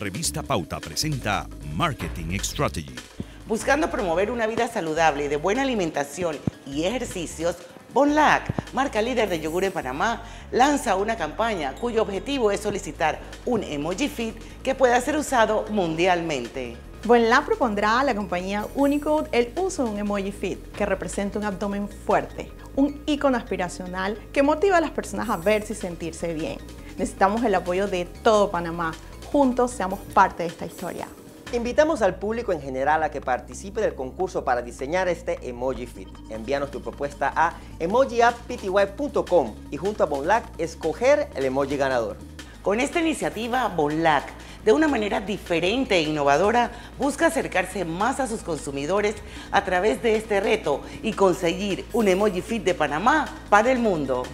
Revista Pauta presenta Marketing Strategy. Buscando promover una vida saludable de buena alimentación y ejercicios, Bonlac, marca líder de yogur en Panamá, lanza una campaña cuyo objetivo es solicitar un emoji fit que pueda ser usado mundialmente. Bonlac propondrá a la compañía Unicode el uso de un emoji fit que representa un abdomen fuerte, un icono aspiracional que motiva a las personas a verse y sentirse bien. Necesitamos el apoyo de todo Panamá. Juntos seamos parte de esta historia. Invitamos al público en general a que participe del concurso para diseñar este Emoji Fit. Envíanos tu propuesta a emojiappty.com y junto a Bonlac escoger el emoji ganador. Con esta iniciativa, Bonlac, de una manera diferente e innovadora, busca acercarse más a sus consumidores a través de este reto y conseguir un emoji fit de Panamá para el mundo.